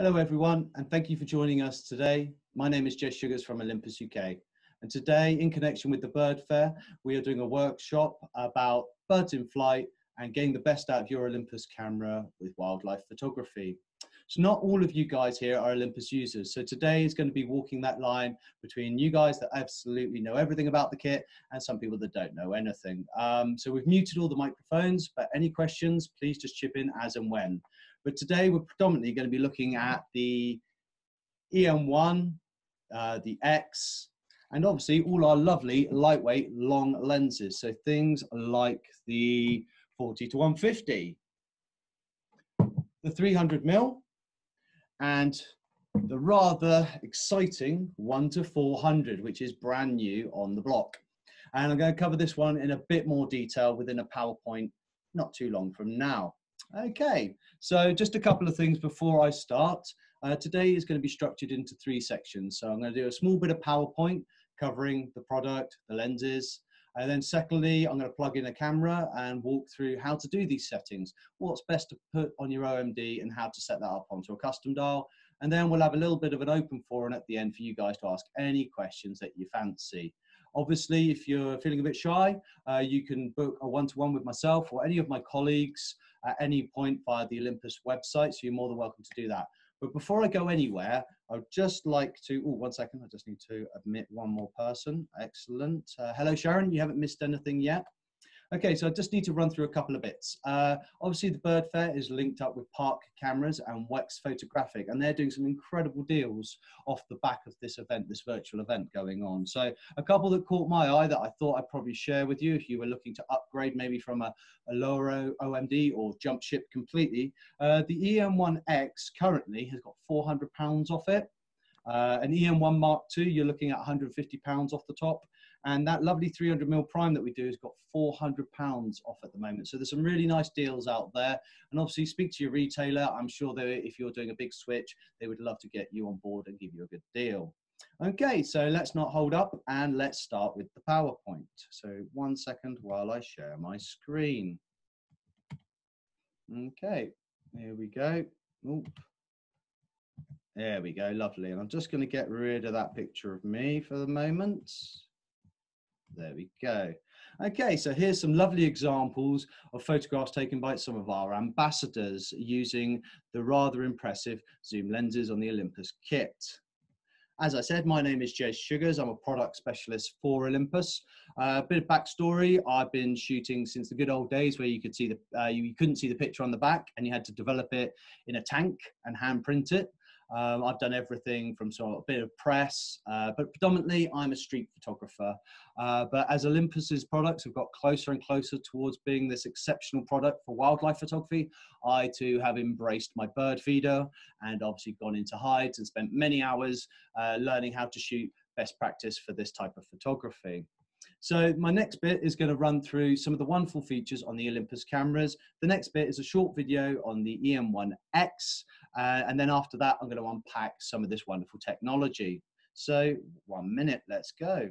Hello, everyone, and thank you for joining us today. My name is Jez Sugars from Olympus UK. And today, in connection with the Bird Fair, we are doing a workshop about birds in flight and getting the best out of your Olympus camera with wildlife photography. So not all of you guys here are Olympus users. So today is going to be walking that line between you guys that absolutely know everything about the kit and some people that don't know anything. Um, so we've muted all the microphones, but any questions, please just chip in as and when. But today we're predominantly going to be looking at the EM1, uh, the X, and obviously all our lovely lightweight long lenses. So things like the 40 to 150, the 300 mil, and the rather exciting 1 to 400, which is brand new on the block. And I'm going to cover this one in a bit more detail within a PowerPoint not too long from now. Okay, so just a couple of things before I start. Uh, today is going to be structured into three sections. So I'm going to do a small bit of PowerPoint covering the product, the lenses, and then secondly, I'm going to plug in a camera and walk through how to do these settings, what's best to put on your OMD and how to set that up onto a custom dial. And then we'll have a little bit of an open forum at the end for you guys to ask any questions that you fancy. Obviously, if you're feeling a bit shy, uh, you can book a one-to-one -one with myself or any of my colleagues at any point via the Olympus website. So you're more than welcome to do that. But before I go anywhere, I'd just like to, oh, one second, I just need to admit one more person. Excellent. Uh, hello, Sharon, you haven't missed anything yet? Okay, so I just need to run through a couple of bits. Uh, obviously, the Bird Fair is linked up with Park Cameras and Wex Photographic, and they're doing some incredible deals off the back of this event, this virtual event going on. So a couple that caught my eye that I thought I'd probably share with you if you were looking to upgrade maybe from a, a lower OMD or jump ship completely. Uh, the EM1X currently has got 400 pounds off it. Uh, an EM1 Mark II, you're looking at 150 pounds off the top. And that lovely 300 mil prime that we do has got 400 pounds off at the moment. So there's some really nice deals out there. And obviously speak to your retailer. I'm sure that if you're doing a big switch, they would love to get you on board and give you a good deal. Okay, so let's not hold up and let's start with the PowerPoint. So one second while I share my screen. Okay, here we go. Oop. There we go, lovely. And I'm just going to get rid of that picture of me for the moment. There we go. Okay, so here's some lovely examples of photographs taken by some of our ambassadors using the rather impressive zoom lenses on the Olympus kit. As I said, my name is Jez Sugars. I'm a product specialist for Olympus. A uh, bit of backstory, I've been shooting since the good old days where you could see the, uh, you, you couldn't see the picture on the back and you had to develop it in a tank and hand print it. Um, I've done everything from sort of a bit of press, uh, but predominantly I'm a street photographer. Uh, but as Olympus's products have got closer and closer towards being this exceptional product for wildlife photography, I too have embraced my bird feeder and obviously gone into hides and spent many hours uh, learning how to shoot best practice for this type of photography. So my next bit is going to run through some of the wonderful features on the Olympus cameras. The next bit is a short video on the EM1X. Uh, and then after that, I'm going to unpack some of this wonderful technology. So one minute, let's go.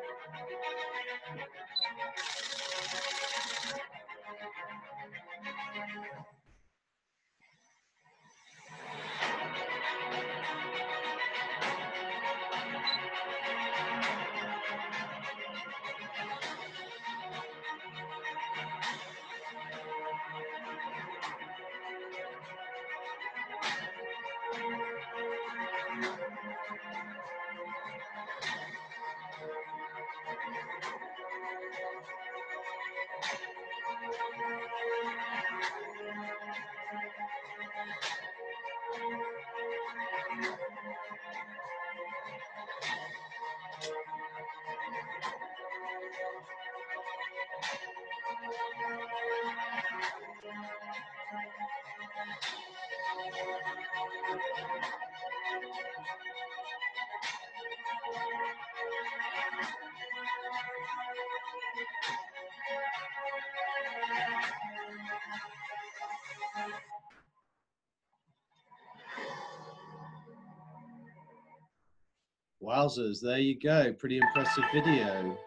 Wowzers, there you go. Pretty impressive video.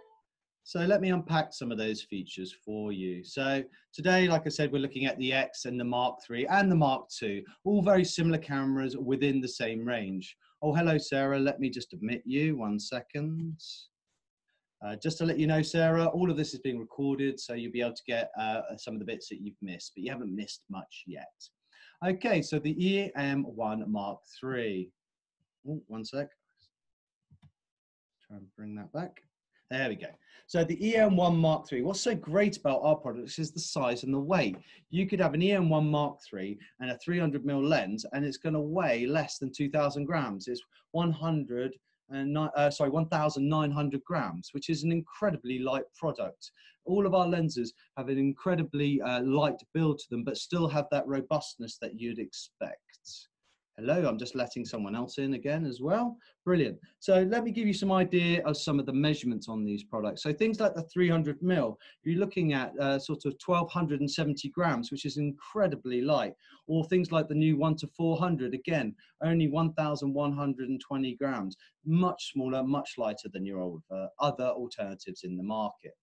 So let me unpack some of those features for you. So today, like I said, we're looking at the X and the Mark III and the Mark II, all very similar cameras within the same range. Oh, hello, Sarah. Let me just admit you, one second. Uh, just to let you know, Sarah, all of this is being recorded, so you'll be able to get uh, some of the bits that you've missed, but you haven't missed much yet. Okay, so the EM1 Mark III. Oh, one sec. Try and bring that back. There we go. So the EM1 Mark III, what's so great about our products is the size and the weight. You could have an EM1 Mark III and a 300 mil lens and it's going to weigh less than 2,000 grams. It's 100 and uh, sorry, 1,900 grams, which is an incredibly light product. All of our lenses have an incredibly uh, light build to them, but still have that robustness that you'd expect. Hello, I'm just letting someone else in again as well. Brilliant. So let me give you some idea of some of the measurements on these products. So things like the 300 mil, you're looking at uh, sort of 1270 grams, which is incredibly light. Or things like the new 1 to 400, again, only 1120 grams, much smaller, much lighter than your old, uh, other alternatives in the market.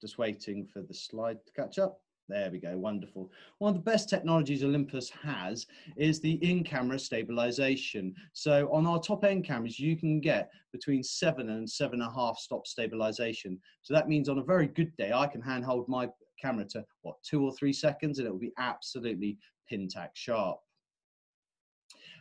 Just waiting for the slide to catch up. There we go, wonderful. One of the best technologies Olympus has is the in-camera stabilization. So on our top end cameras, you can get between seven and seven and a half stop stabilization. So that means on a very good day, I can handhold my camera to what, two or three seconds and it will be absolutely pin tack sharp.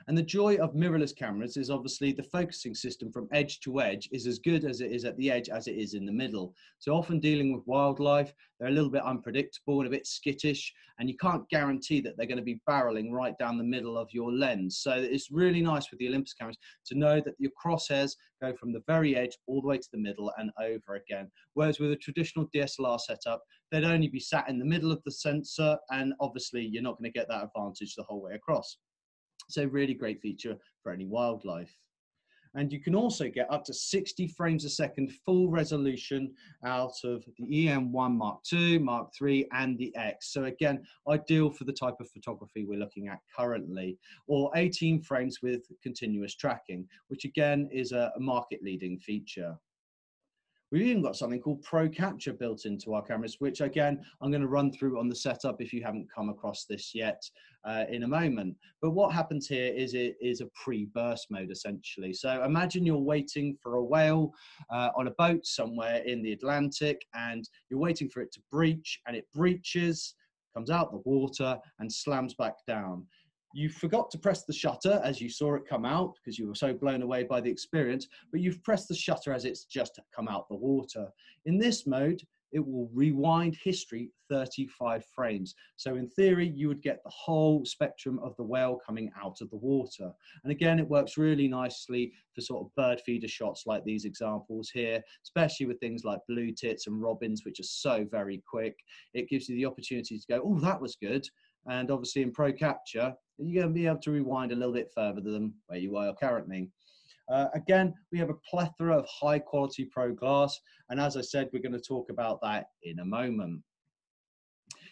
And the joy of mirrorless cameras is obviously the focusing system from edge to edge is as good as it is at the edge as it is in the middle. So often dealing with wildlife, they're a little bit unpredictable and a bit skittish, and you can't guarantee that they're going to be barreling right down the middle of your lens. So it's really nice with the Olympus cameras to know that your crosshairs go from the very edge all the way to the middle and over again. Whereas with a traditional DSLR setup, they'd only be sat in the middle of the sensor, and obviously you're not going to get that advantage the whole way across. So really great feature for any wildlife. And you can also get up to 60 frames a second full resolution out of the EM1 Mark II, Mark III, and the X. So again, ideal for the type of photography we're looking at currently, or 18 frames with continuous tracking, which again is a market leading feature. We've even got something called Pro Capture built into our cameras, which again, I'm going to run through on the setup if you haven't come across this yet uh, in a moment. But what happens here is it is a pre-burst mode essentially. So imagine you're waiting for a whale uh, on a boat somewhere in the Atlantic and you're waiting for it to breach and it breaches, comes out the water and slams back down you forgot to press the shutter as you saw it come out because you were so blown away by the experience, but you've pressed the shutter as it's just come out the water. In this mode, it will rewind history 35 frames. So in theory, you would get the whole spectrum of the whale coming out of the water. And again, it works really nicely for sort of bird feeder shots like these examples here, especially with things like blue tits and robins, which are so very quick. It gives you the opportunity to go, oh, that was good. And obviously in Pro Capture, you're going to be able to rewind a little bit further than where you are currently. Uh, again, we have a plethora of high quality Pro glass. And as I said, we're going to talk about that in a moment.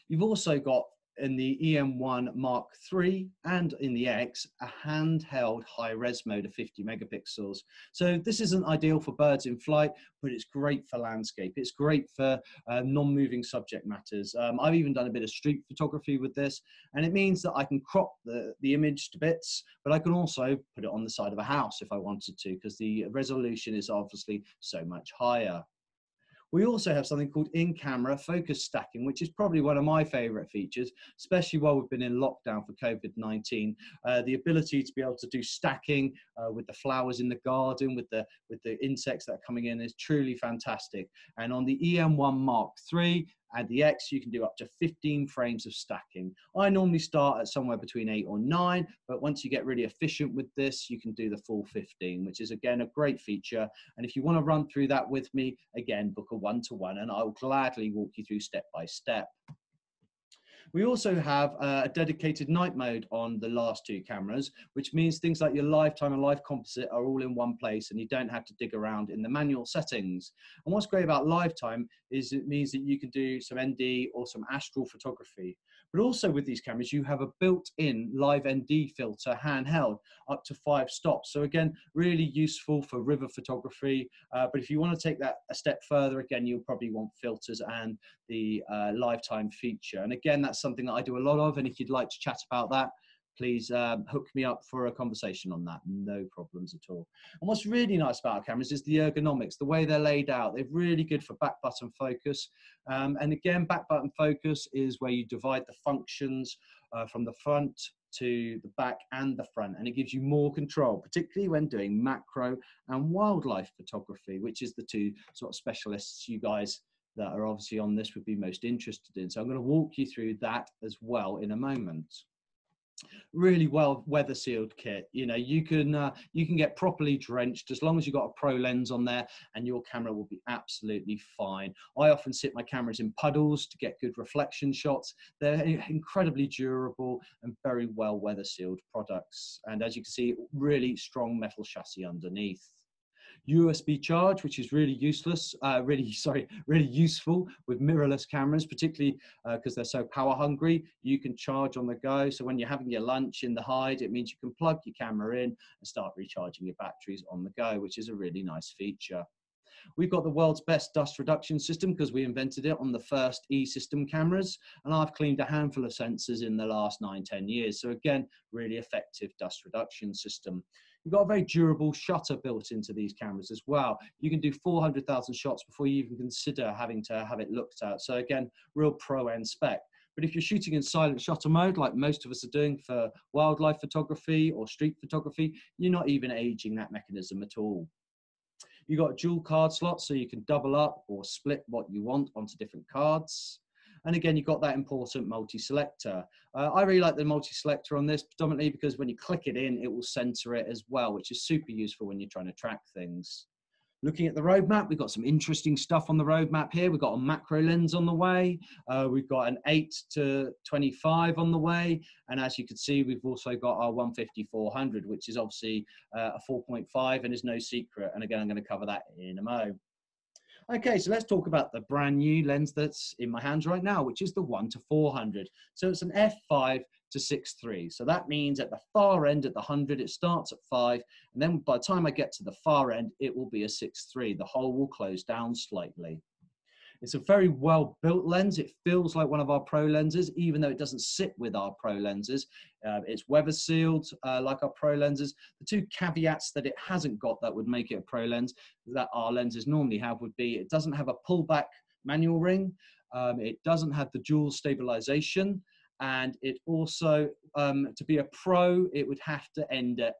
You've also got in the EM1 Mark III and in the X, a handheld high res mode of 50 megapixels. So this isn't ideal for birds in flight, but it's great for landscape. It's great for uh, non-moving subject matters. Um, I've even done a bit of street photography with this, and it means that I can crop the, the image to bits, but I can also put it on the side of a house if I wanted to, because the resolution is obviously so much higher. We also have something called in-camera focus stacking, which is probably one of my favorite features, especially while we've been in lockdown for COVID-19. Uh, the ability to be able to do stacking uh, with the flowers in the garden, with the, with the insects that are coming in is truly fantastic. And on the EM1 Mark III, Add the X, you can do up to 15 frames of stacking. I normally start at somewhere between eight or nine, but once you get really efficient with this, you can do the full 15, which is again a great feature. And if you want to run through that with me, again, book a one-to-one -one and I'll gladly walk you through step by step. We also have uh, a dedicated night mode on the last two cameras, which means things like your live time and live composite are all in one place and you don't have to dig around in the manual settings. And what's great about live time is it means that you can do some ND or some astral photography. But also with these cameras, you have a built-in live ND filter handheld up to five stops. So again, really useful for river photography. Uh, but if you want to take that a step further, again, you'll probably want filters and the uh, live time feature. And again, that's something that I do a lot of. And if you'd like to chat about that, please um, hook me up for a conversation on that. No problems at all. And what's really nice about our cameras is the ergonomics, the way they're laid out. They're really good for back button focus. Um, and again, back button focus is where you divide the functions uh, from the front to the back and the front and it gives you more control particularly when doing macro and wildlife photography which is the two sort of specialists you guys that are obviously on this would be most interested in so i'm going to walk you through that as well in a moment really well weather sealed kit. You know you can uh, you can get properly drenched as long as you've got a pro lens on there and your camera will be absolutely fine. I often sit my cameras in puddles to get good reflection shots. They're incredibly durable and very well weather sealed products. And as you can see really strong metal chassis underneath USB charge, which is really useless, uh, really, sorry, really useful with mirrorless cameras, particularly because uh, they're so power hungry. You can charge on the go. So when you're having your lunch in the hide, it means you can plug your camera in and start recharging your batteries on the go, which is a really nice feature. We've got the world's best dust reduction system because we invented it on the first E-system cameras. And I've cleaned a handful of sensors in the last nine, 10 years. So again, really effective dust reduction system. You've got a very durable shutter built into these cameras as well. You can do 400,000 shots before you even consider having to have it looked at. So again, real pro end spec. But if you're shooting in silent shutter mode, like most of us are doing for wildlife photography or street photography, you're not even aging that mechanism at all. You've got dual card slots, so you can double up or split what you want onto different cards. And again, you've got that important multi-selector. Uh, I really like the multi-selector on this predominantly because when you click it in, it will center it as well, which is super useful when you're trying to track things. Looking at the roadmap, we've got some interesting stuff on the roadmap here. We've got a macro lens on the way. Uh, we've got an 8 to 25 on the way. And as you can see, we've also got our 150-400, which is obviously uh, a 4.5 and is no secret. And again, I'm going to cover that in a mo. Okay, so let's talk about the brand new lens that's in my hands right now, which is the 1 to 400. So it's an f5 to 6.3. So that means at the far end, at the 100, it starts at 5, and then by the time I get to the far end, it will be a 6.3. The hole will close down slightly. It's a very well built lens. It feels like one of our pro lenses, even though it doesn't sit with our pro lenses. Uh, it's weather sealed uh, like our pro lenses. The two caveats that it hasn't got that would make it a pro lens that our lenses normally have would be it doesn't have a pullback manual ring. Um, it doesn't have the dual stabilization. And it also, um, to be a pro, it would have to end at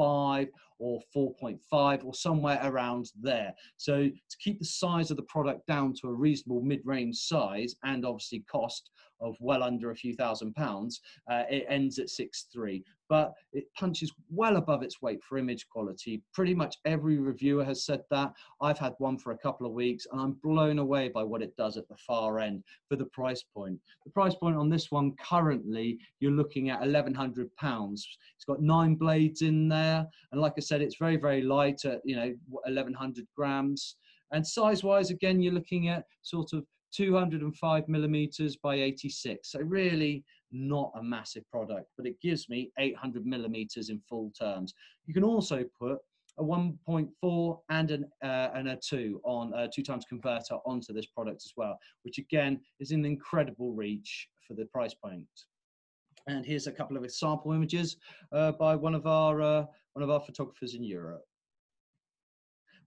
F5 or 4.5 or somewhere around there. So to keep the size of the product down to a reasonable mid-range size and obviously cost of well under a few thousand pounds, uh, it ends at 6.3. But it punches well above its weight for image quality. Pretty much every reviewer has said that. I've had one for a couple of weeks and I'm blown away by what it does at the far end for the price point. The price point on this one currently, you're looking at 1100 pounds. It's got nine blades in there. And like I said, it's very, very light at, you know, 1100 grams. And size wise, again, you're looking at sort of 205 millimeters by 86. So really not a massive product, but it gives me 800 millimeters in full terms. You can also put a 1.4 and an uh, and a two on a two times converter onto this product as well, which again is an incredible reach for the price point. And here's a couple of sample images uh, by one of our uh, one of our photographers in Europe.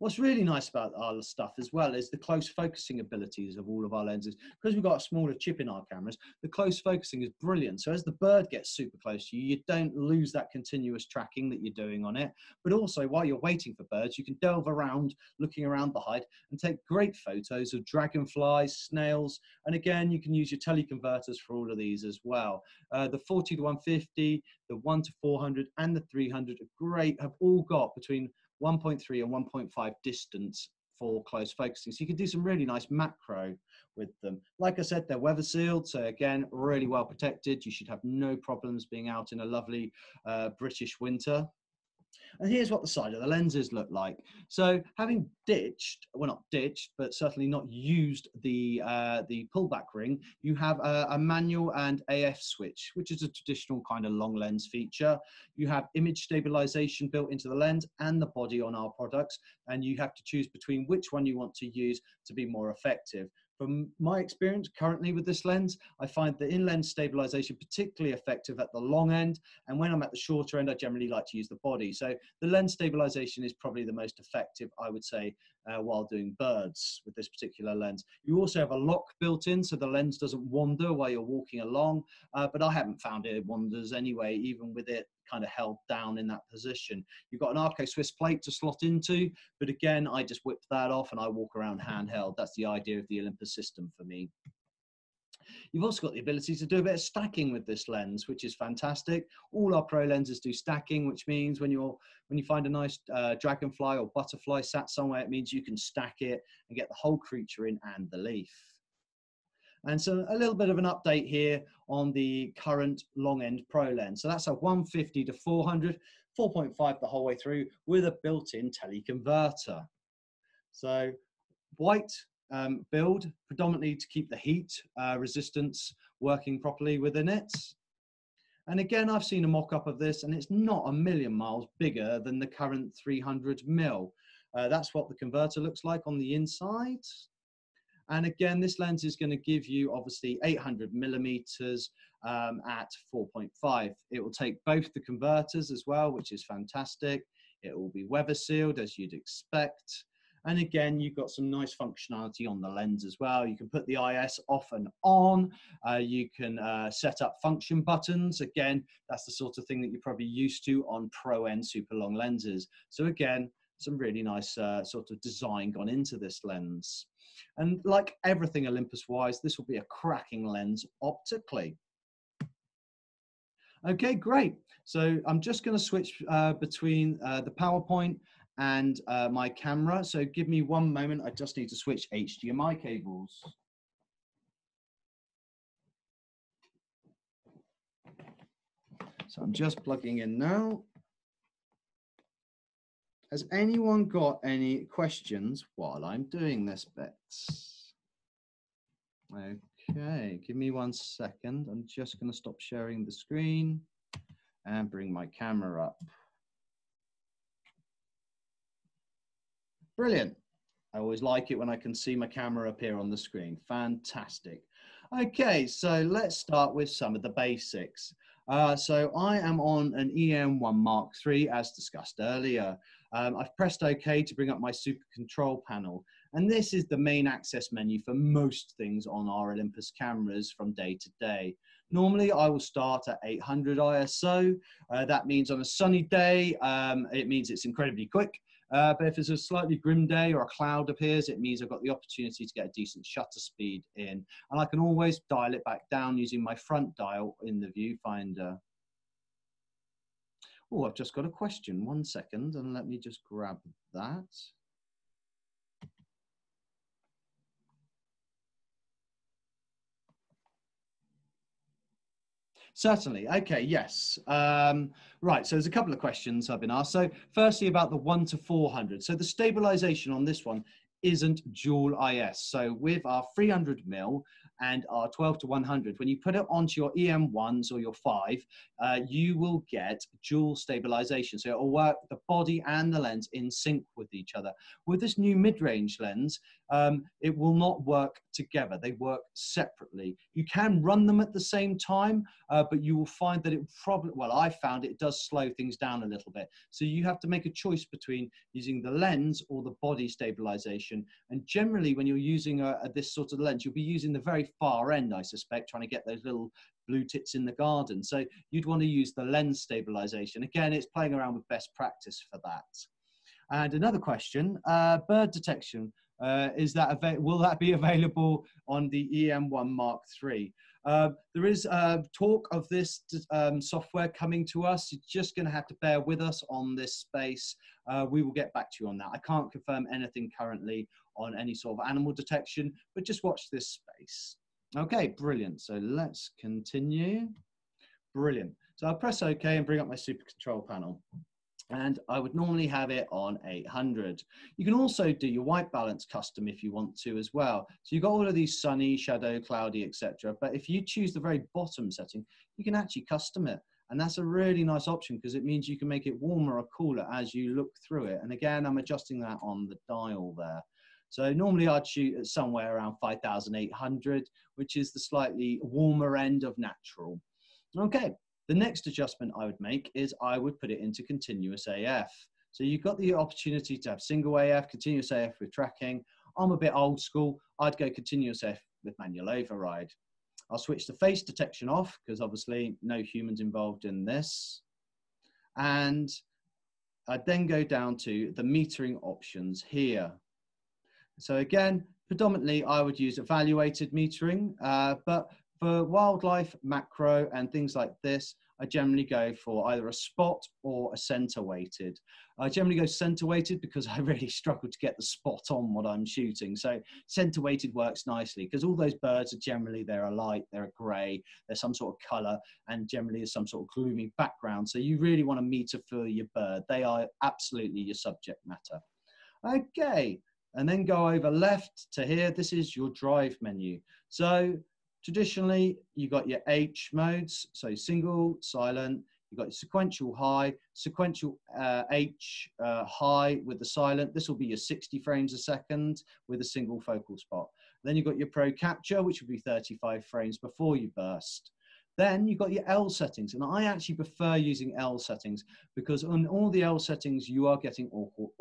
What's really nice about our stuff as well is the close focusing abilities of all of our lenses. Because we've got a smaller chip in our cameras, the close focusing is brilliant. So as the bird gets super close to you, you don't lose that continuous tracking that you're doing on it. But also while you're waiting for birds, you can delve around, looking around the hide and take great photos of dragonflies, snails. And again, you can use your teleconverters for all of these as well. Uh, the 40 to 150, the 1 to 400 and the 300 are great, have all got between 1.3 and 1.5 distance for close focusing. So you can do some really nice macro with them. Like I said, they're weather sealed. So again, really well protected. You should have no problems being out in a lovely uh, British winter. And here's what the side of the lenses look like. So having ditched, well not ditched, but certainly not used the, uh, the pullback ring, you have a, a, manual and AF switch, which is a traditional kind of long lens feature. You have image stabilization built into the lens and the body on our products, and you have to choose between which one you want to use to be more effective. From my experience currently with this lens, I find the in-lens stabilization particularly effective at the long end. And when I'm at the shorter end, I generally like to use the body. So the lens stabilization is probably the most effective, I would say, uh, while doing birds with this particular lens. You also have a lock built in, so the lens doesn't wander while you're walking along. Uh, but I haven't found it wanders anyway, even with it kind of held down in that position. You've got an Arca-Swiss plate to slot into, but again, I just whip that off and I walk around handheld. That's the idea of the Olympus system for me. You've also got the ability to do a bit of stacking with this lens, which is fantastic. All our pro lenses do stacking, which means when you're when you find a nice uh, dragonfly or butterfly sat somewhere, it means you can stack it and get the whole creature in and the leaf. And so a little bit of an update here on the current long end pro lens. So that's a 150 to 400, 4.5 the whole way through with a built-in teleconverter. So white um, build, predominantly to keep the heat uh, resistance working properly within it. And again, I've seen a mock-up of this and it's not a million miles bigger than the current 300 mil. Uh, that's what the converter looks like on the inside. And again, this lens is going to give you obviously 800 millimeters um, at 4.5. It will take both the converters as well, which is fantastic. It will be weather sealed as you'd expect. And again, you've got some nice functionality on the lens as well. You can put the IS off and on. Uh, you can uh, set up function buttons. Again, that's the sort of thing that you're probably used to on pro end super long lenses. So again, some really nice uh, sort of design gone into this lens. And like everything Olympus wise, this will be a cracking lens optically. Okay, great. So I'm just going to switch uh, between uh, the PowerPoint and uh, my camera. So give me one moment. I just need to switch HDMI cables. So I'm just plugging in now. Has anyone got any questions while I'm doing this bit? Okay, give me one second. I'm just going to stop sharing the screen and bring my camera up. Brilliant. I always like it when I can see my camera appear on the screen. Fantastic. Okay, so let's start with some of the basics. Uh, so I am on an EM1 Mark III as discussed earlier. Um, I've pressed OK to bring up my super control panel. And this is the main access menu for most things on our Olympus cameras from day to day. Normally, I will start at 800 ISO. Uh, that means on a sunny day, um, it means it's incredibly quick. Uh, but if it's a slightly grim day or a cloud appears, it means I've got the opportunity to get a decent shutter speed in. And I can always dial it back down using my front dial in the viewfinder. Oh, I've just got a question. One second, and let me just grab that. Certainly. Okay, yes. Um, right, so there's a couple of questions I've been asked. So firstly about the 1 to 400. So the stabilization on this one isn't dual IS. So with our 300 mil and our 12 to 100, when you put it onto your EM1s or your 5, uh, you will get dual stabilization. So it will work the body and the lens in sync with each other. With this new mid-range lens, um, it will not work together. They work separately. You can run them at the same time, uh, but you will find that it probably, well, I found it does slow things down a little bit. So you have to make a choice between using the lens or the body stabilization. And generally, when you're using a, a, this sort of lens, you'll be using the very far end, I suspect, trying to get those little blue tits in the garden. So you'd want to use the lens stabilization. Again, it's playing around with best practice for that. And another question, uh, bird detection. Uh, is that will that be available on the EM1 Mark III? Uh, there is uh, talk of this um, software coming to us. You're just going to have to bear with us on this space. Uh, we will get back to you on that. I can't confirm anything currently on any sort of animal detection, but just watch this space. Okay, brilliant. So let's continue. Brilliant. So I'll press OK and bring up my super control panel and I would normally have it on 800. You can also do your white balance custom if you want to as well. So you've got all of these sunny, shadow, cloudy, etc. But if you choose the very bottom setting, you can actually custom it. And that's a really nice option because it means you can make it warmer or cooler as you look through it. And again, I'm adjusting that on the dial there. So normally I'd shoot at somewhere around 5,800, which is the slightly warmer end of natural. Okay, the next adjustment I would make is I would put it into continuous AF. So you've got the opportunity to have single AF, continuous AF with tracking. I'm a bit old school. I'd go continuous AF with manual override. I'll switch the face detection off because obviously no humans involved in this. And I'd then go down to the metering options here. So again, predominantly I would use evaluated metering, uh, but for wildlife, macro, and things like this, I generally go for either a spot or a center weighted. I generally go center weighted because I really struggle to get the spot on what I'm shooting. So center weighted works nicely because all those birds are generally, they're a light, they're a gray, they're some sort of color, and generally is some sort of gloomy background. So you really want to meter for your bird. They are absolutely your subject matter. Okay, and then go over left to here. This is your drive menu. So Traditionally, you've got your H modes, so single, silent, you've got your sequential high, sequential uh, H uh, high with the silent. This will be your 60 frames a second with a single focal spot. Then you've got your pro capture, which will be 35 frames before you burst. Then you've got your L settings, and I actually prefer using L settings because on all the L settings, you are getting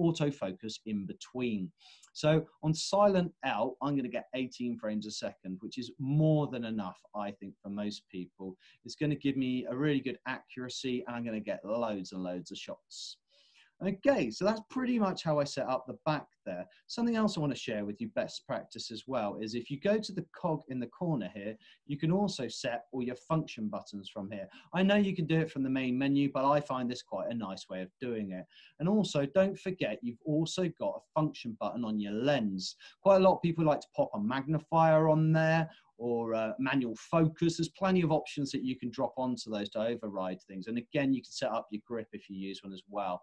autofocus in between. So on silent L, I'm going to get 18 frames a second, which is more than enough, I think, for most people. It's going to give me a really good accuracy, and I'm going to get loads and loads of shots. Okay, so that's pretty much how I set up the back there. Something else I want to share with you, best practice as well, is if you go to the cog in the corner here, you can also set all your function buttons from here. I know you can do it from the main menu, but I find this quite a nice way of doing it. And also, don't forget, you've also got a function button on your lens. Quite a lot of people like to pop a magnifier on there or uh, manual focus. There's plenty of options that you can drop onto those to override things. And again, you can set up your grip if you use one as well.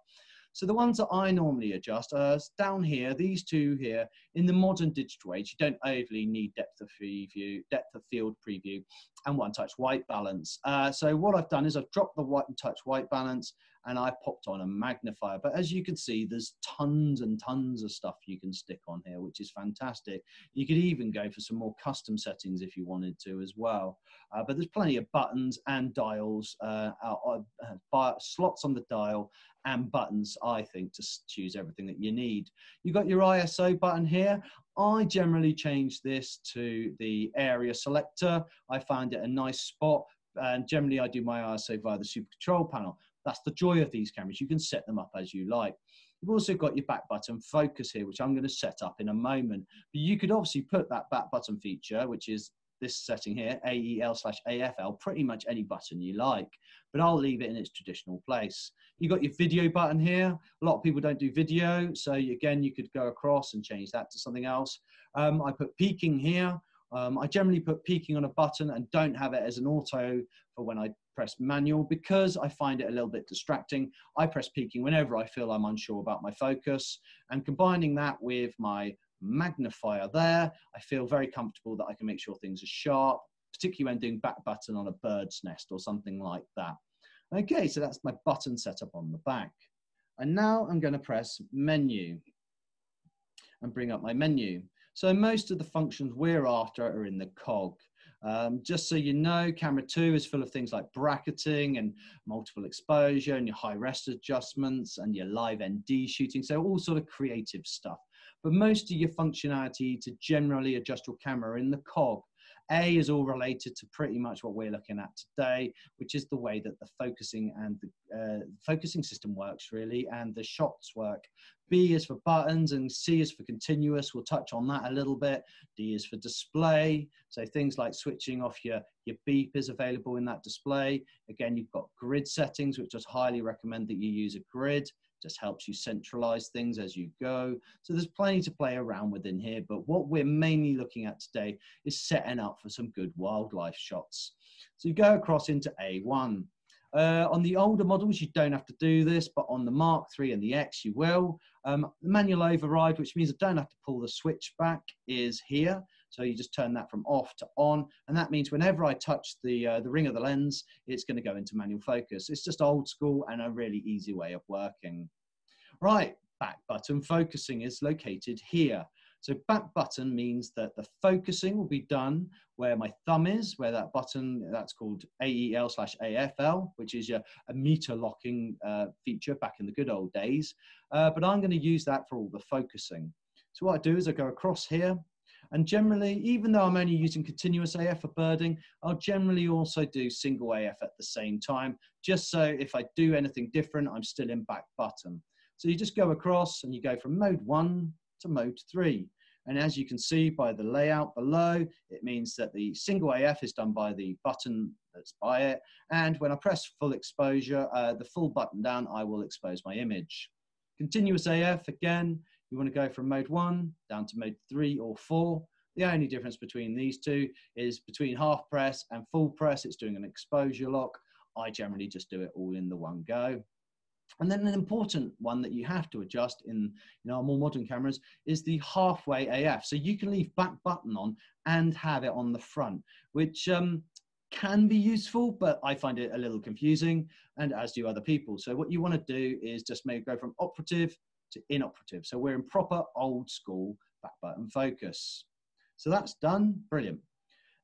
So the ones that I normally adjust are down here, these two here. In the modern digital age, you don't overly need depth of preview, depth of field preview, and one touch white balance. Uh, so what I've done is I've dropped the and touch white balance and I popped on a magnifier. But as you can see, there's tons and tons of stuff you can stick on here, which is fantastic. You could even go for some more custom settings if you wanted to as well. Uh, but there's plenty of buttons and dials, uh, uh, slots on the dial and buttons, I think, to choose everything that you need. You've got your ISO button here. I generally change this to the area selector. I find it a nice spot and generally I do my ISO via the super control panel. That's the joy of these cameras. You can set them up as you like. You've also got your back button focus here, which I'm going to set up in a moment. But you could obviously put that back button feature, which is this setting here, AEL slash AFL, pretty much any button you like, but I'll leave it in its traditional place. You've got your video button here. A lot of people don't do video, so again, you could go across and change that to something else. Um, I put peaking here. Um, I generally put peaking on a button and don't have it as an auto for when I press manual because I find it a little bit distracting. I press peaking whenever I feel I'm unsure about my focus and combining that with my magnifier there, I feel very comfortable that I can make sure things are sharp, particularly when doing back button on a bird's nest or something like that. Okay, so that's my button setup on the back. And now I'm going to press menu and bring up my menu. So most of the functions we're after are in the cog. Um, just so you know, camera two is full of things like bracketing and multiple exposure and your high res adjustments and your live ND shooting. So all sort of creative stuff. But most of your functionality to generally adjust your camera in the cog a is all related to pretty much what we're looking at today, which is the way that the focusing and the uh, focusing system works really, and the shots work. B is for buttons and C is for continuous. We'll touch on that a little bit. D is for display. So things like switching off your, your beep is available in that display. Again, you've got grid settings, which I highly recommend that you use a grid just helps you centralize things as you go. So there's plenty to play around with in here, but what we're mainly looking at today is setting up for some good wildlife shots. So you go across into A1. Uh, on the older models, you don't have to do this, but on the Mark III and the X, you will. Um, the manual override, which means I don't have to pull the switch back, is here. So you just turn that from off to on, and that means whenever I touch the, uh, the ring of the lens, it's gonna go into manual focus. It's just old school and a really easy way of working. Right, back button focusing is located here. So back button means that the focusing will be done where my thumb is, where that button, that's called AEL slash AFL, which is your, a meter locking uh, feature back in the good old days. Uh, but I'm gonna use that for all the focusing. So what I do is I go across here, and generally, even though I'm only using continuous AF for birding, I'll generally also do single AF at the same time, just so if I do anything different, I'm still in back button. So you just go across and you go from mode one to mode three. And as you can see by the layout below, it means that the single AF is done by the button that's by it. And when I press full exposure, uh, the full button down, I will expose my image. Continuous AF, again, you want to go from mode one down to mode three or four. The only difference between these two is between half press and full press, it's doing an exposure lock. I generally just do it all in the one go. And then an important one that you have to adjust in you know, more modern cameras is the halfway AF. So you can leave back button on and have it on the front, which um, can be useful, but I find it a little confusing, and as do other people. So what you want to do is just make go from operative to inoperative. So we're in proper old school back button focus. So that's done, brilliant.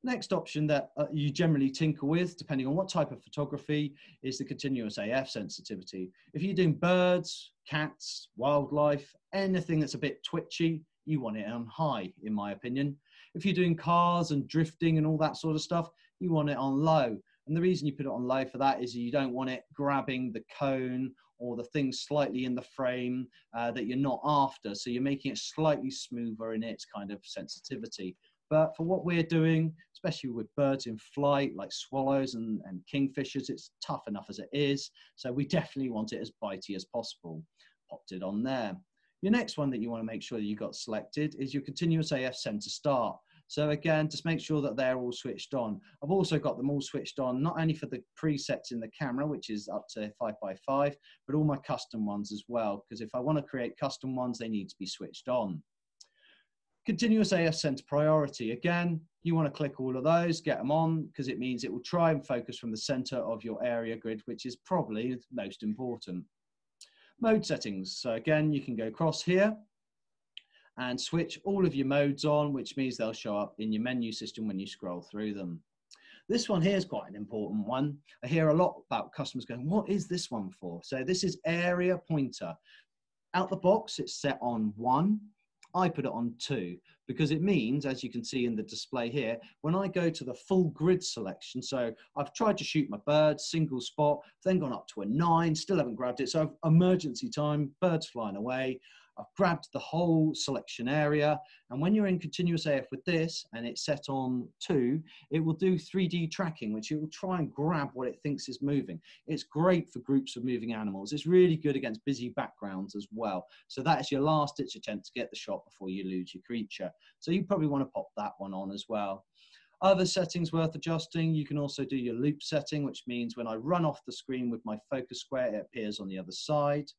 Next option that uh, you generally tinker with, depending on what type of photography, is the continuous AF sensitivity. If you're doing birds, cats, wildlife, anything that's a bit twitchy, you want it on high, in my opinion. If you're doing cars and drifting and all that sort of stuff, you want it on low. And the reason you put it on low for that is you don't want it grabbing the cone or the thing slightly in the frame uh, that you're not after. So you're making it slightly smoother in its kind of sensitivity. But for what we're doing, especially with birds in flight like swallows and, and kingfishers, it's tough enough as it is. So we definitely want it as bitey as possible. Popped it on there. Your next one that you want to make sure that you got selected is your continuous AF center start. So again, just make sure that they're all switched on. I've also got them all switched on, not only for the presets in the camera, which is up to 5x5, but all my custom ones as well. Because if I want to create custom ones, they need to be switched on. Continuous AF center priority. Again, you want to click all of those, get them on, because it means it will try and focus from the center of your area grid, which is probably most important. Mode settings. So again, you can go across here and switch all of your modes on, which means they'll show up in your menu system when you scroll through them. This one here is quite an important one. I hear a lot about customers going, what is this one for? So this is area pointer. Out the box, it's set on one. I put it on two because it means, as you can see in the display here, when I go to the full grid selection, so I've tried to shoot my bird, single spot, then gone up to a nine, still haven't grabbed it. So emergency time, birds flying away. I've grabbed the whole selection area. And when you're in continuous AF with this and it's set on two, it will do 3D tracking, which it will try and grab what it thinks is moving. It's great for groups of moving animals. It's really good against busy backgrounds as well. So that is your last ditch attempt to get the shot before you lose your creature. So you probably want to pop that one on as well. Other settings worth adjusting, you can also do your loop setting, which means when I run off the screen with my focus square, it appears on the other side.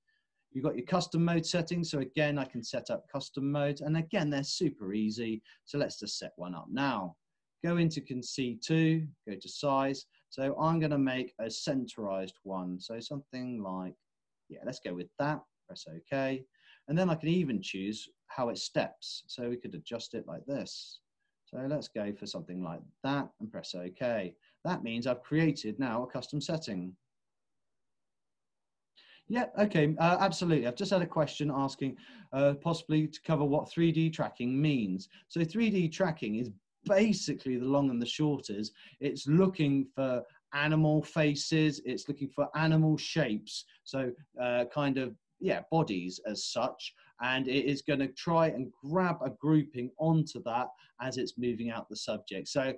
You've got your custom mode settings. So again, I can set up custom modes. And again, they're super easy. So let's just set one up now. Go into C2, go to size. So I'm gonna make a centerized one. So something like, yeah, let's go with that. Press OK. And then I can even choose how it steps. So we could adjust it like this. So let's go for something like that and press OK. That means I've created now a custom setting. Yeah, okay, uh, absolutely. I've just had a question asking uh, possibly to cover what 3D tracking means. So 3D tracking is basically the long and the short is it's looking for animal faces, it's looking for animal shapes. So uh, kind of, yeah, bodies as such and it is going to try and grab a grouping onto that as it's moving out the subject. So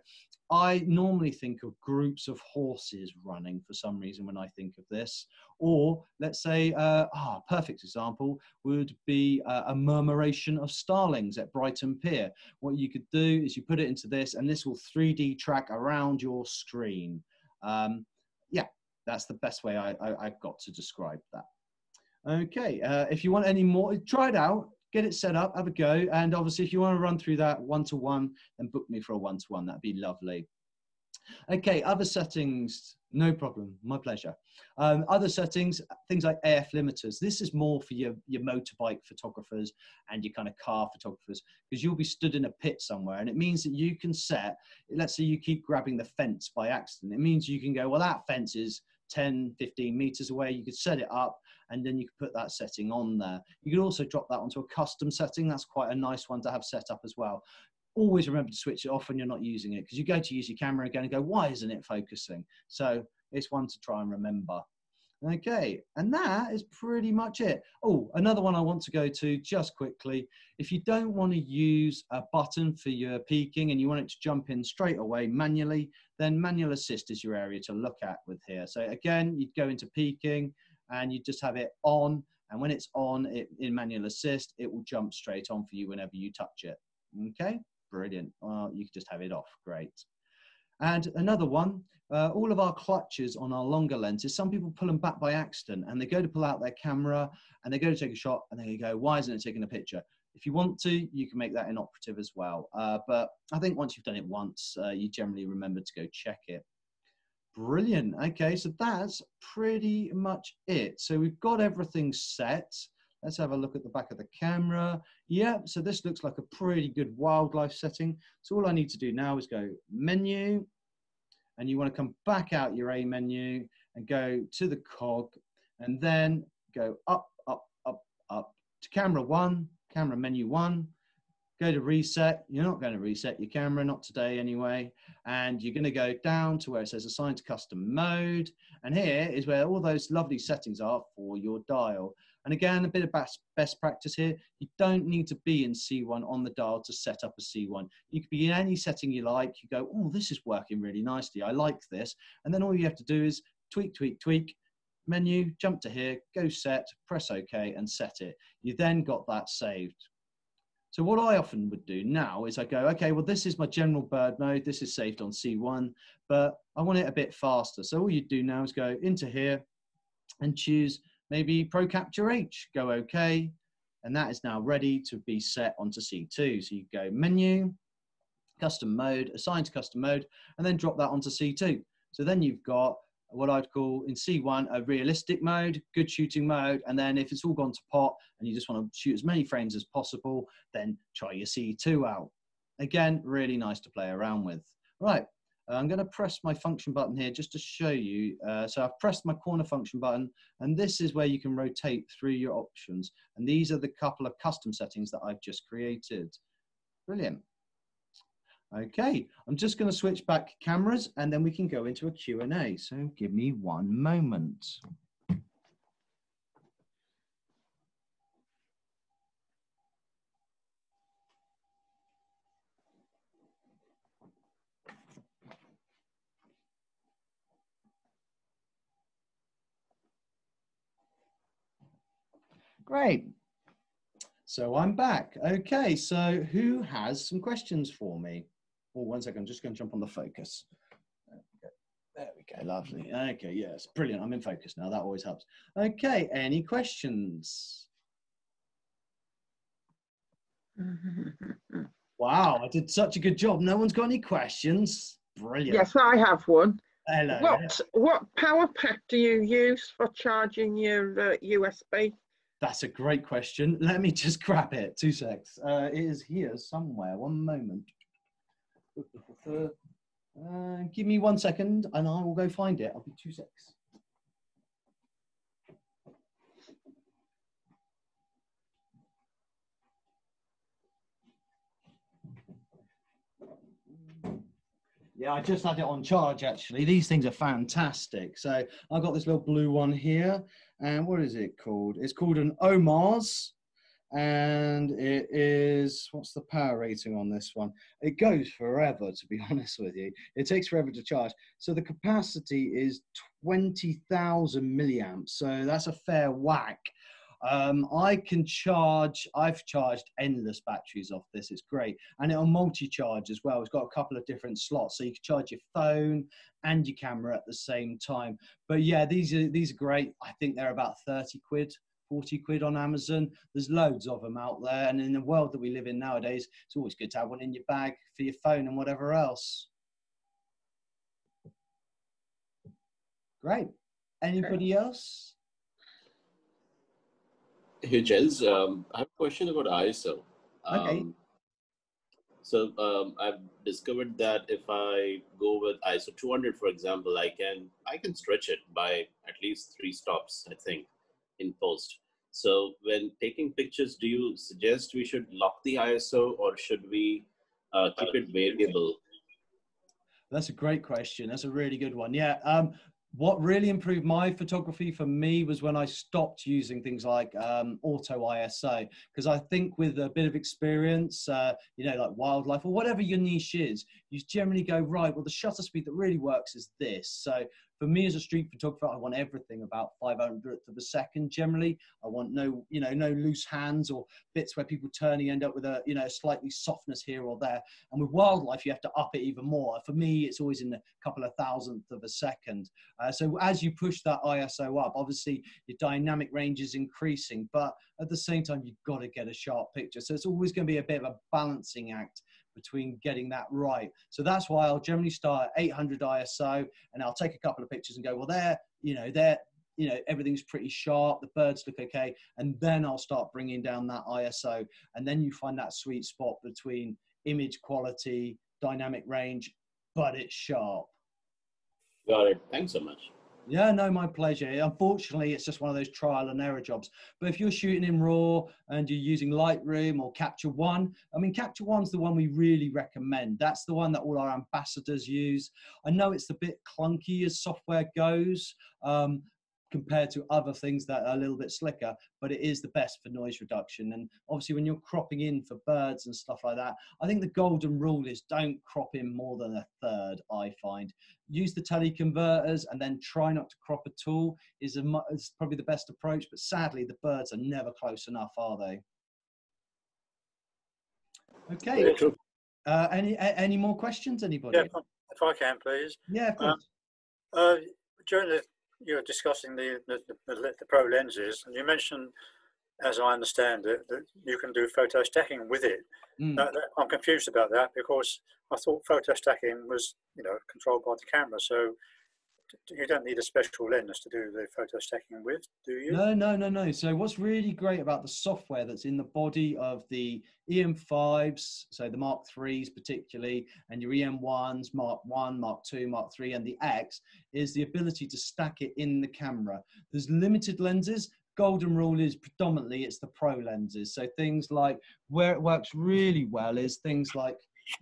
I normally think of groups of horses running for some reason when I think of this. Or let's say, uh, ah, perfect example would be uh, a murmuration of starlings at Brighton Pier. What you could do is you put it into this and this will 3D track around your screen. Um, yeah, that's the best way I, I, I've got to describe that. Okay, uh, if you want any more, try it out, get it set up, have a go. And obviously, if you want to run through that one to one, then book me for a one to one. That'd be lovely. Okay, other settings, no problem, my pleasure. Um, other settings, things like AF limiters. This is more for your, your motorbike photographers and your kind of car photographers because you'll be stood in a pit somewhere and it means that you can set, let's say you keep grabbing the fence by accident. It means you can go, well, that fence is 10, 15 meters away. You could set it up and then you can put that setting on there. You can also drop that onto a custom setting. That's quite a nice one to have set up as well. Always remember to switch it off when you're not using it because you go to use your camera again and go, why isn't it focusing? So it's one to try and remember. Okay, and that is pretty much it. Oh, another one I want to go to just quickly. If you don't want to use a button for your peaking and you want it to jump in straight away manually, then manual assist is your area to look at with here. So again, you'd go into peaking and you just have it on. And when it's on it, in manual assist, it will jump straight on for you whenever you touch it. Okay, brilliant. Well, you can just have it off, great. And another one, uh, all of our clutches on our longer lenses, some people pull them back by accident and they go to pull out their camera and they go to take a shot and they go, why isn't it taking a picture? If you want to, you can make that inoperative as well. Uh, but I think once you've done it once, uh, you generally remember to go check it. Brilliant. Okay, so that's pretty much it. So we've got everything set. Let's have a look at the back of the camera. Yeah, so this looks like a pretty good wildlife setting. So all I need to do now is go menu, and you want to come back out your A menu and go to the cog, and then go up, up, up, up to camera one, camera menu one, go to reset. You're not going to reset your camera, not today anyway. And you're going to go down to where it says assign to custom mode. And here is where all those lovely settings are for your dial. And again, a bit of best, best practice here. You don't need to be in C1 on the dial to set up a C1. You could be in any setting you like. You go, oh, this is working really nicely. I like this. And then all you have to do is tweak, tweak, tweak, menu, jump to here, go set, press OK and set it. You then got that saved. So what I often would do now is I go, okay, well, this is my general bird mode. This is saved on C1, but I want it a bit faster. So all you do now is go into here and choose maybe Pro Capture H, go okay. And that is now ready to be set onto C2. So you go menu, custom mode, assign to custom mode, and then drop that onto C2. So then you've got what I'd call in C1 a realistic mode, good shooting mode, and then if it's all gone to pot and you just want to shoot as many frames as possible, then try your C2 out. Again, really nice to play around with. Right, I'm going to press my function button here just to show you. Uh, so I've pressed my corner function button, and this is where you can rotate through your options. And these are the couple of custom settings that I've just created. Brilliant. Okay, I'm just going to switch back cameras and then we can go into a Q&A. So give me one moment. Great. So I'm back. Okay, so who has some questions for me? Oh, one second, I'm just going to jump on the focus. There we go. Lovely. Okay, yes, brilliant. I'm in focus now. That always helps. Okay, any questions? wow, I did such a good job. No one's got any questions. Brilliant. Yes, I have one. Hello. What what power pack do you use for charging your uh, USB? That's a great question. Let me just grab it. Two secs. Uh, it is here somewhere. One moment. Uh, give me one second and I will go find it. I'll be two secs. Yeah, I just had it on charge actually. These things are fantastic. So I've got this little blue one here. And what is it called? It's called an OMARS. And it is, what's the power rating on this one? It goes forever, to be honest with you. It takes forever to charge. So the capacity is 20,000 milliamps. So that's a fair whack. Um, I can charge, I've charged endless batteries off this. It's great. And it'll multi charge as well. It's got a couple of different slots. So you can charge your phone and your camera at the same time. But yeah, these are, these are great. I think they're about 30 quid. 40 quid on Amazon. There's loads of them out there. And in the world that we live in nowadays, it's always good to have one in your bag for your phone and whatever else. Great. Anybody else? Hey, Jez, um, I have a question about ISO. Um, Okay. So um, I've discovered that if I go with ISO 200, for example, I can I can stretch it by at least three stops, I think, in post. So when taking pictures, do you suggest we should lock the ISO or should we uh, keep it variable? That's a great question. That's a really good one. Yeah. Um, what really improved my photography for me was when I stopped using things like um, auto ISO because I think with a bit of experience, uh, you know, like wildlife or whatever your niche is, you generally go right. Well, the shutter speed that really works is this. So for me as a street photographer, I want everything about 500th of a second. Generally, I want no, you know, no loose hands or bits where people turn and end up with a, you know, slightly softness here or there. And with wildlife, you have to up it even more. For me, it's always in a couple of thousandth of a second. Uh, so as you push that ISO up, obviously your dynamic range is increasing, but at the same time, you've got to get a sharp picture. So it's always going to be a bit of a balancing act between getting that right. So that's why I'll generally start at 800 ISO and I'll take a couple of pictures and go, well, there, you know, there, you know, everything's pretty sharp. The birds look okay. And then I'll start bringing down that ISO. And then you find that sweet spot between image quality, dynamic range, but it's sharp. Got it. Thanks so much. Yeah, no, my pleasure. Unfortunately, it's just one of those trial and error jobs. But if you're shooting in RAW and you're using Lightroom or Capture One, I mean, Capture One's the one we really recommend. That's the one that all our ambassadors use. I know it's a bit clunky as software goes. Um, compared to other things that are a little bit slicker, but it is the best for noise reduction. And obviously, when you're cropping in for birds and stuff like that, I think the golden rule is don't crop in more than a third. I find use the teleconverters and then try not to crop at all is, a, is probably the best approach. But sadly, the birds are never close enough, are they? Okay. Uh, any any more questions? Anybody? Yeah, if I- can, please. Yeah, of Uh, course. Uh, during the, you were discussing the, the, the, the pro lenses, and you mentioned, as I understand it, that you can do photo stacking with it. Mm. I'm confused about that because I thought photo stacking was, you know, controlled by the camera. So you don't need a special lens to do the photo stacking with, do you? No, no, no, no. So what's really great about the software that's in the body of the EM5s, so the Mark IIIs particularly, and your EM1s, Mark 1, Mark 2, Mark 3, and the X, is the ability to stack it in the camera. There's limited lenses. Golden rule is predominantly it's the pro lenses. So things like where it works really well is things like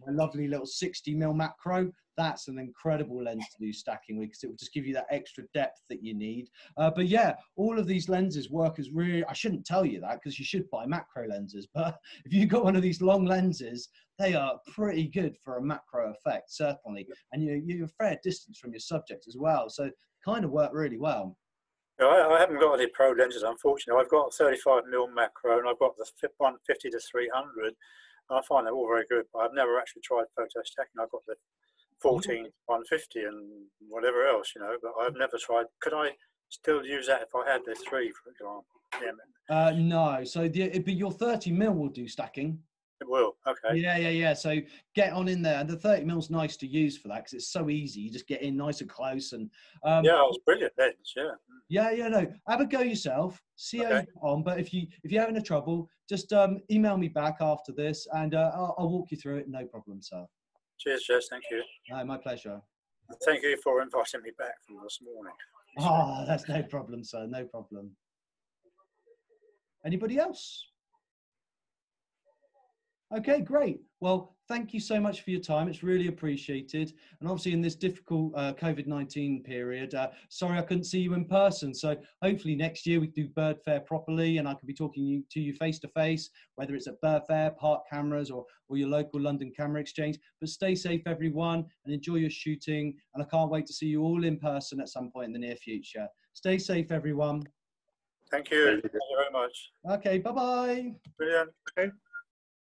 my lovely little 60 mil macro. That's an incredible lens to do stacking with because it will just give you that extra depth that you need. Uh, but yeah, all of these lenses work as really, I shouldn't tell you that because you should buy macro lenses. But if you've got one of these long lenses, they are pretty good for a macro effect, certainly. And you, you're a fair distance from your subject as well. So kind of work really well. No, I, I haven't got any pro lenses, unfortunately. I've got a 35 mm macro and I've got the 150 to 300. I find they're all very good, but I've never actually tried photo stacking. I've got the 14 150 and whatever else, you know. But I've never tried. Could I still use that if I had the three, for example? Yeah, Uh, no, so the, but your 30 mil will do stacking. It will. Okay. Yeah, yeah, yeah. So get on in there. And the 30 mil's nice to use for that because it's so easy. You just get in nice and close. And um, Yeah, it was brilliant lens. Yeah. yeah, yeah, no. Have a go yourself. See how you on. But if you if you're having a trouble, just um, email me back after this, and uh, I'll, I'll walk you through it. No problem, sir. Cheers, Jez. Thank you. No, my pleasure. Thank you for inviting me back from this morning. Oh, that's no problem, sir. No problem. Anybody else? Okay, great. Well, thank you so much for your time. It's really appreciated. And obviously, in this difficult uh, COVID 19 period, uh, sorry I couldn't see you in person. So hopefully, next year we can do Bird Fair properly and I can be talking to you face to face, whether it's at Bird Fair, Park Cameras, or, or your local London Camera Exchange. But stay safe, everyone, and enjoy your shooting. And I can't wait to see you all in person at some point in the near future. Stay safe, everyone. Thank you. Thank Thank you. you very much. Okay, bye bye. Brilliant.